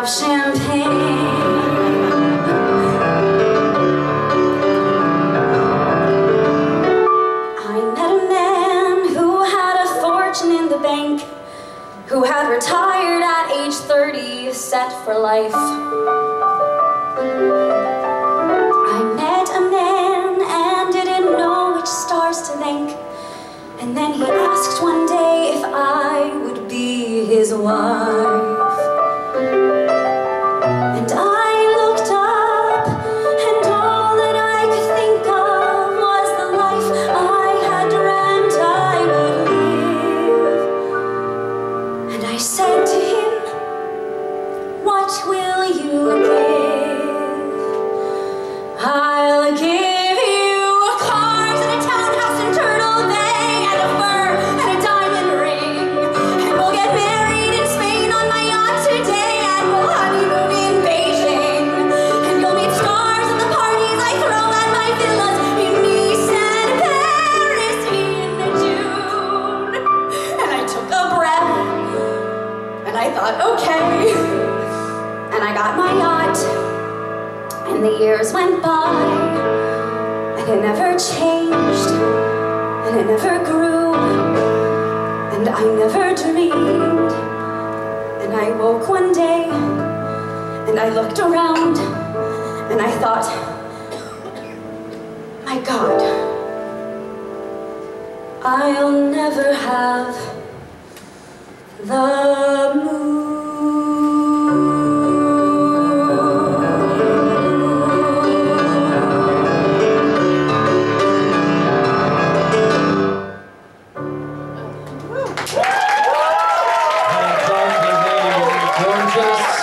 of champagne. I met a man who had a fortune in the bank who had retired at age 30 set for life. I thought, okay. And I got my yacht, and the years went by, and it never changed, and it never grew, and I never dreamed. And I woke one day, and I looked around, and I thought, my God, I'll never have the moon.